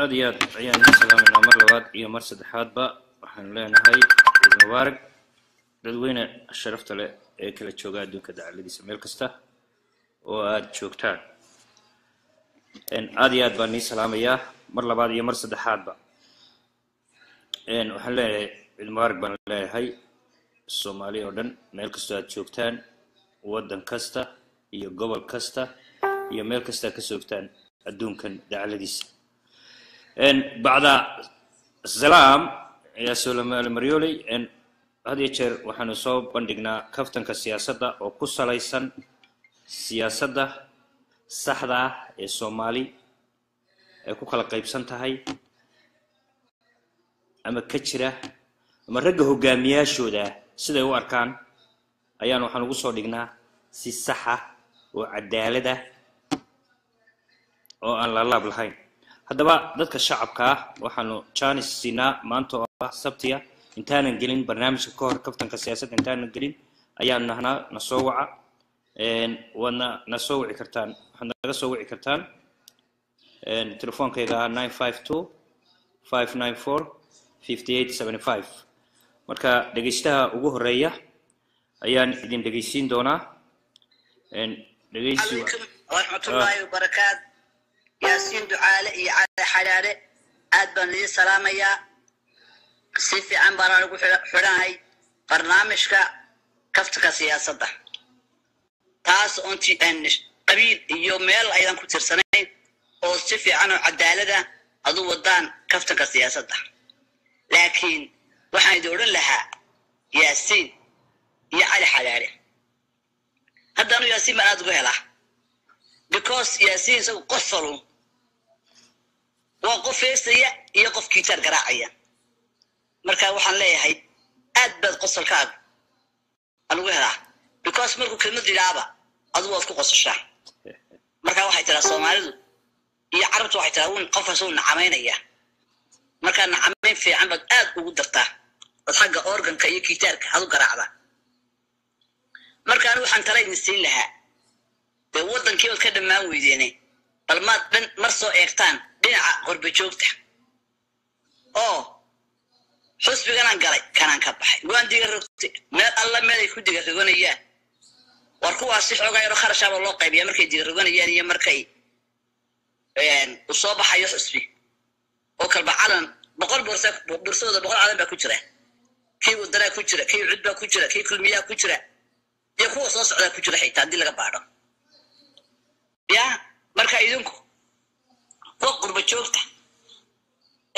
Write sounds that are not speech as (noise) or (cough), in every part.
aada iyo aad ayaan idin salaameynaa mar labaad iyo mar saddexaadba. Waxaan leenahay ciid mubaarak dadweyne sharafta leh ee kala jooga adduunka dacaladiisa meel kasta oo aada joogtaan. Aada iyo aad baan nii salaamayaa mar labaad iyo mar saddexaadba. Waxaan leeyahay ciid mubaarak baan leeyahay soomaali oo dhan. Meel kastoo aad joogtaan waddan kasta iyo gobol kasta iyo meel kasta aad ka soogtaan adduunkan dacaladiisa bacda salaam ayaa solomali maryoley had iyo jeer waxaanu soo bandhignaa kaftanka siyaasadda oo ku salaysan siyaasadda saxda ah ee soomaali ay ku kala qaybsan tahay. Ama ka jira ama ragga hogaamiyaashooda siday u arkaan ayaan waxaan ugu soo dhignaa si saxa oo cadaalada oo aan laalaab lahayn haddaba dadka shacabka ah waxaanu janis siinaa maanta oo ah sabtiya. Intaanan gelin barnaamijka ka hor kaftanka siyaasadda intaanan gelin ayaanu nahnaa na soo waca. Waadna na soo wici kartaan waxaad naga soo wici kartaan. Telefoonkayga ah nine five two five nine four fifty eight seventy five. Marka dhegeystaha ugu horreeya ayaan idin dhegeysiin doonaa. Dhegeysi waraxmatullaahi wabarakaat yaasiin ducaale iyo cali xadhaadhe. Aad baan idin salaamayaa si fiican baana lagu xidhanahay. Barnaamijka kaftanka siyaasadda. Taas oonti qabiil iyo meel aydan ku tirsanayn oo si fiican oo cadaalada adu wadaan kaftanka siyaasadda. Laakiin waxaan idin odhan lahaa yaasiin iyo cali xadhaadhe. Haddaanu yaasiin baan aad ugu helaa. Because yaasiin isagu qosolun waa qof heestaya iyo qof giitaar garaacaya. Marka waxaan leeyahay aad baad qosolkaaga anugu helaa because markuu kelmad yidhaaba adugu waad ku qososhaa marka waxay tiraa soomaalidu iyo carabtu waxay tiraa un qofkaas nacamaynaya. Markaa nacamayn fiican baad aad ugu dartaa dad xagga organka iyo giitaarka adu garaacda marka anigu waxaan tala idin siin lahaa. Dee waddankii baad ka dhammaan weydeene bal maad dhan mar soo eegtaan dhinaca qorba joogta oo xusbiganaan galay kanaan ka baxay. Waan diga rogtay. Meel alla meel ay ku diga roganayaan war kuwaasi xoogaa yaro kharashaaba loo qaybiya markay diga roganayaan iyo markay u baxayo xusbi. Oo kalba calan boqol bursa bursadooda boqol calan baa ku jira. Kii wadanaa ku jira kii cud ku jira kii kulmiyaa ku jira iyo kuwa soo socdaa ku jira xitaa haddii laga baadho. Ya marka idinku kuwa qurba joogta.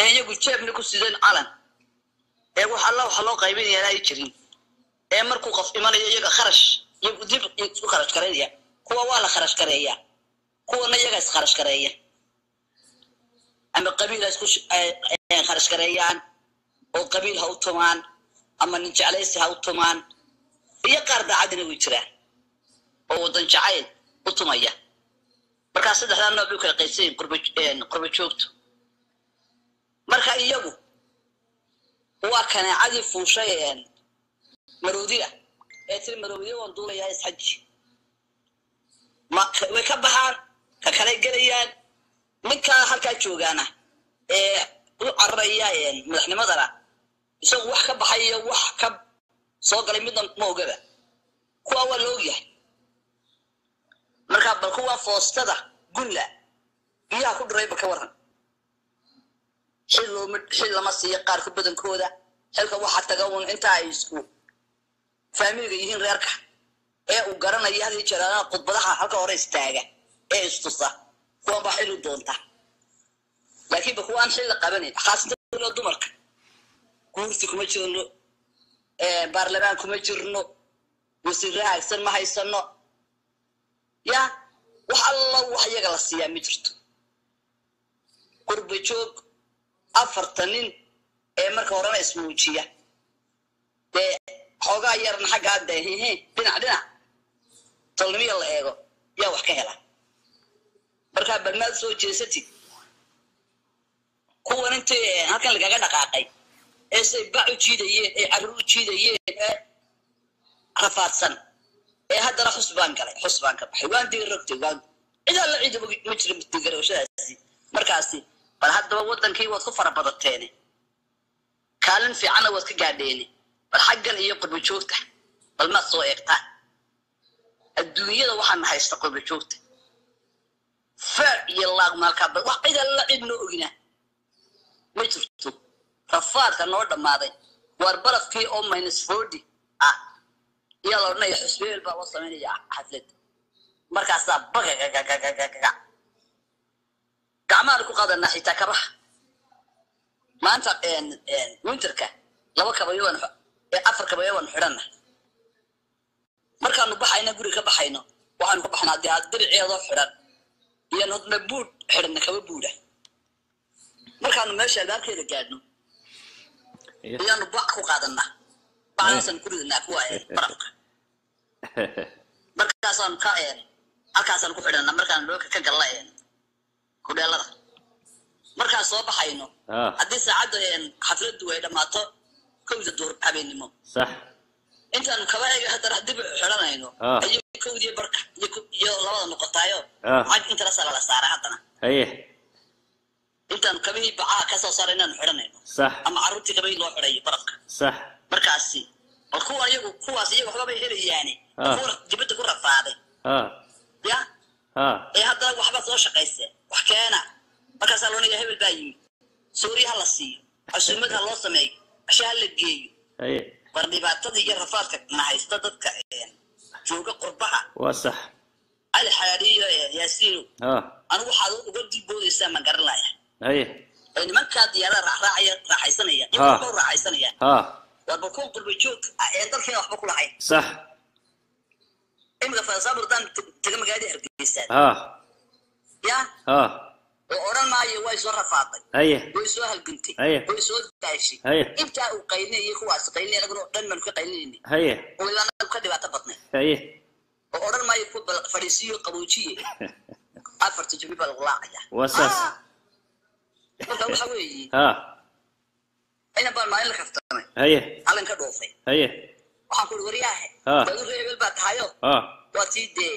Ee iyagu jeebna ku sideen calan ee wax alla waxa loo qaybinayaan ay jirin. Ee markuu qof imanayo iyaga kharash iyagu dib isku kharash gareynaya kuwa waa la kharash gareeya kuwana iyaga is kharash gareeya ama qabiil ha isku kharash gareeyaan oo qabiil ha u tumaan ama nin jeclaysi ha u tumaan. Iyo qaar daacadina way jiraan. Oo waddan jacayl u tumaya markaa saddexdaa nooc bay u kala qaybsayin qurba joogtu marka iyagu waa kanaacadii fuushay maroodiga ee tiri maroodiya waan duulayaa isxaji way ka baxaan ka kalay gelayaan ninkaa halkaa joogaana ee u cararaya madaxnimadana isagu wax ka baxayo wax ka soo galay midna ma ogaba. Kuwa waa la ogyahay kuwa foostada gulla. Biyaha ku dhiray bal ka waran xil lama siiyo qaarka badankooda. Xilka waxaa taga un inta ay isku faamiliga yihiin reerka. Ee uu garanaya haddii jeeraana khudbadaha halka hore istaaga ee istusa. Kuwan baa xil u doonta. Laakiin ba kuwaan xil la qabanayn khaasatan dumarka. Guursi kuma jirno baarlamaan kuma jirno. Wasiirra haagsan ma haysano ya wax alla wax iyaga la siiyaa ma jirto. Qurba joog afartan nin ee marka horena ismuujiya dee xoogaa yarna xaggaa de hihi dhinac dhinac. Tolnimiya la eego yaa wax ka hela. Markaa balmaad soo jeesatid kuwan intii halkan lagaga dhaqaaqay. Ee say bac u jiidayeen ee carruur u jiidayeen ee rafaadsan ee haddana xus baan galay xus baan ka baxay waan diga rogtay waan cid alla ciid ma jira digarashadaasi markaasi bal haddaba waddankii waad ku farabadateene kaalin fiicanna waad ka gaadheene bal xaggan iyo qurba joogta. Bal maad soo eegtaan adduunyada waxaana haysta qurba joogta. Feer iyo laaq maalkaa bal wax cid alla cid noo ogina. Ma jirto. Rafaadka noo dhammaaday. Waar barafkii oo minus forty iyaa la odhanaya xusbeel baa loo samaynaya xaflad markaasaa bagagagagagagaga gacmahan ku qaadanaa xitaa kabaha maanta winterka laba kabayo waan afar kabayo waan xidhanna markaanu baxayna guri ka baxayno waxaanu ka baxnaa dee diriceedoo xidhan iyo hodna buud xidhanna kaba buudha markaanu meesha albaabkeeda gaadhno ayaanu bac ku qaadanaa bacdaasaan ku ridanaa kuwa barafka markaasaan ka halkaasaan ku xidhanaa markaan dhulka ka galla kudheelada markaan soo baxayno haddii saacadda xafladdu ay dhammaato kowda duur habeennimo sax intaanu kaba eega haddana dib xidhanayno ayay kowdiyo barka iyo labada noqotaayo xag intarasa lala saara haddana haye intaanu kabihii bacaha ka soo saara inaanu xidhanayno ama carruurtii kabihii loo xidhayo barafka sax markaasi bal kuwan iyagu kuwaas iyagu waxbabay helayaane kuwa dibadda ku rafaaday ha ya ha ee haddana waxba soo shaqayse wax keena markaasaa loonaya hebel baa yimid suuriya ha la siiyo casuumad ha loo sameeyo asha ha la geeyo haye war dhibaatada iyo rafaadka na haysta dadka jooga qurbaha waa sax cali xayaariyo yaasiino ha anigu waxaad uga dilboodaysaa ma garan laya haye ee nimankaa diyaarada raacraacaya raaxaysanaya in Ha. waxba u raaxaysanaya ha war bal kuwa qurba joog ah ee dalkeena waxba ku lahayn sax. Imika fasaaburdaan taga magaalada hargeysaan ha. Ya? Ha. Oo odhan maayo way soo rafaaday haye. Way soo halgantay. Haye. way soo daashay Haye. intaa uu qaylinayay kuwaas qaylinay anaguna oo dhan baanu ka qaylinayni haye. Oo ilaa anagu ka dhibaato badnay. Haye. Oo (laughs) odhan maayo ku bal fadhiisiyo qaboojiye afarta jabi baa lagu laacaya waa saas marka waxa weeye ha inan baan maalin la kaftamay haye calan ka dhoofay haye waxaan ku uri waryaahe Ah. dadu reer hebel baa tahayo ha waa tii dee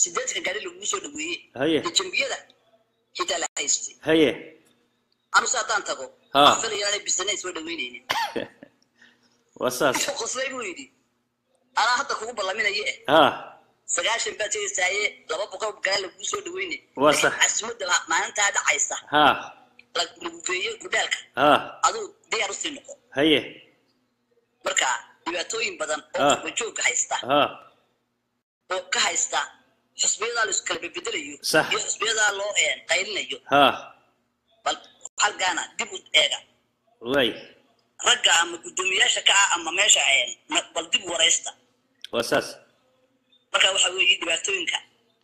sideetanka gaari lagugu soo dhaweeyey Haye. dee jambiyada xitaa la haystay haye anu se haddaan tago Ah. waxaan filayaa inay bisanayn soo dhaweynaynin waa saas qoslay buu yidhi anaa hadda kugu ballaminaye eh ha sagaashan baad sheegaysaaye laba boqol gaari lagugu soo dhaweynay Waa sax. casimadda maalintaa dhacaysa ha la- lagu geeyo gudhaalka ha aduu diyaar usii noqo haye marka dhibaatooyin badan oo Ah. qurba joogka haysta ha oo ka haysta xusbiyadaa la iskala bedelayo iyo xusbiyadaa loo eh, qaylinayo bal halkaana dib u eega ragga ama guddoomiyaasha ka ah ama meesha eh, bal dib waraysta waa saas marka waxa weeye dhibaatooyinka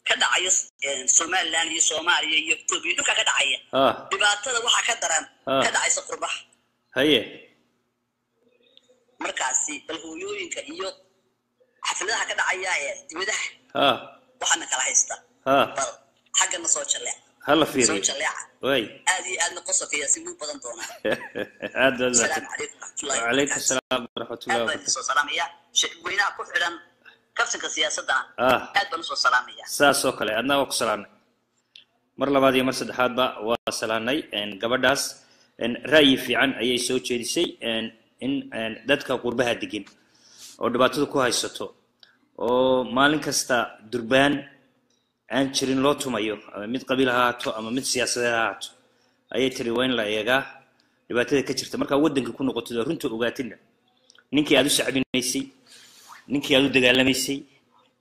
ka dhacaya eh, somaliland iyo soomaaliya iyo etoobiya dhulka ka dhacaya ha dhibaatada waxaa ka daran Ah. ka dhacaysa qurbaha haye. Markaasi bal hooyooyinka iyo xafladaha ka dhacaya ee dibadaha ha. waxaana kala haysta ha. Bal xaggana soo jalleec ha la soo fiiriyo jalleeca. Way. Aad iyo aadna qosolka yaa si muu badan doonaa. (laughs) Aad baad asalaamu calaykum waraxmatullahi wacalaykum asalaam waraxmatullahi aad wabarakatu idin soo salaamaya. Weynaha ku xidhan kabsanka siyaasadana aad baan u soo salaamaya. Saas oo kale adna waa ku salaanay. Mar labaad iyo mar saddexaadba waa salaanay gabadhaas ra'yi fiican ayay soo jeedisay in dadka qurbaha degin oo dhibaatada ku haysato oo maalin kasta durbaan aan jirin loo tumayo ama mid qabiil ha ahaato ama mid siyaasadeed ha ahaato ayay tiri waa in la eegaa dhibaatada ka jirta. Markaa waddanka ku noqotid runta ogaatidna ninkii aad u sacbinaysay ninkii aad u dagaalamaysay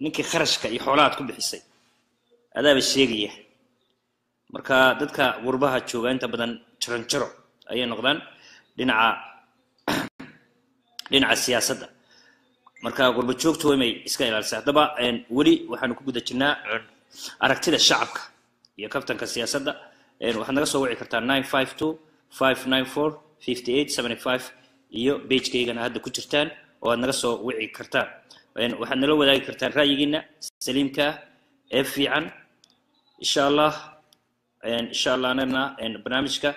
ninkii kharashka iyo xoolaha aad ku bixisay adaaba sheegaya. Marka dadka qurbaha jooga inta badan jaranjaro ayay noqdaan dhinaca dhinaca siyaasadda. Marka qurba joogtu waa inay iska ilaalisay haddaba weli waxaanu ku guda jirnaa aragtida shacabka iyo kabtanka siyaasadda. Waxaad naga soo wici kartaa nine five two five nine four fifty eight seventy five iyo beijkaygana hadda ku jirtaan oo aad naga soo wici kartaan. Waxaad nala wadaagi kartaan ra'yigiina saliimka ee fiican. Insha allah insha allah anagana barnaamijka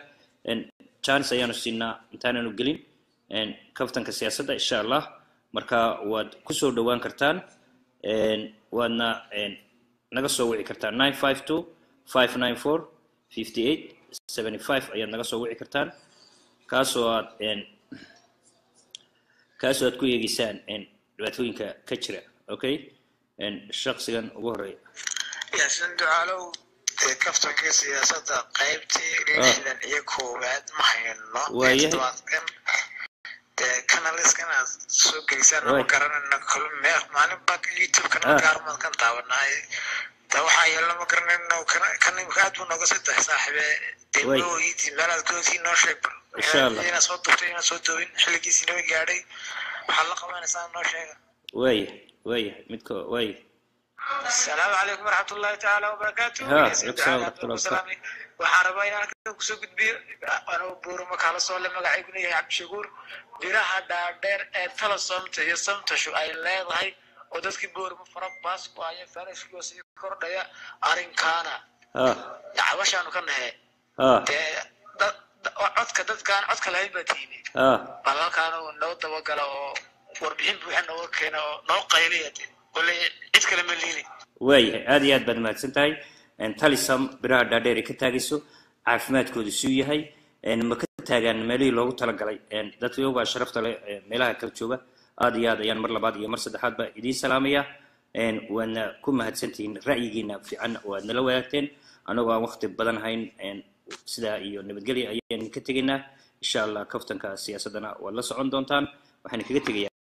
chance ayaanu siinaa intaananu gelin kaftanka siyaasadda insha allah marka waad ku soo dhowaan kartaan waadna naga soo wici kartaan. nine five two five nine four fifty eight seventy five ayaad naga soo wici kartaan. Kaasoo aad kaasoo aad ku eegeysaan dhibaatooyinka ka jira okay? Een, shaqsigan ugu horreeya kaftanka siyaasadda qaybtii lixdan iyo koowaad ma hayno kanaliskan aad soo gelisaan nama garanayno maalin baa youtube-kana gaarmaad kan daawanaay de waxaa yeelna ma garanayno kana- kan imika aad buu nooga saddex saaxibe mooyidii meelaad goodkii noo sheeg inaad soo dubtay inaad soo doobin xilligiisii noo gaadhay waxaad la qabanaysaa noo sheega waaya waaya midka waaya asalaamu calaykum waraxmat ullahi tacaala wabarakaatu waxaan rabaa inaan halkan ku soo gudbiyo anuu buuruma kaala soole magacayguna yahay cabdishakuur biraha dhaadheer ee talasoomta iyo samtashu ay leedahay oo dadkii buurma fara baaskuaya farashkoo sii kordhaya arrinkaana dacwashaanu ka nahe dee codka dadkaan codka lahayn baa tiimi. Bal halkaan noo dabagala oo warbixin buuxa nooga keena oo noo qayliya dee cid kale ma liili waayahay aad iyo aad baad mahadsan tahay. Talisam biraha dhaadheer ay ka taagayso. Caafimaadkoodu suu yahay. Ma ka taagaan meelihii loogu talagalay. Dadka iyagoo sharafta leh ee meelaha kala jooga. Aad iyo aad ayaan mar labaad iyo mar saddexaad ba idiin salaamaya. Waadna ku mahadsantihiin ra'yigiina fiican oo aad nala wadaagteen. Anagoo aan waqti badan hayn sidaa iyo nabadgelya ayaan ka tegaynaa. Insha allah kaftanka siyaasadana waad la socon doontaan. Waxaan kaga tegayaa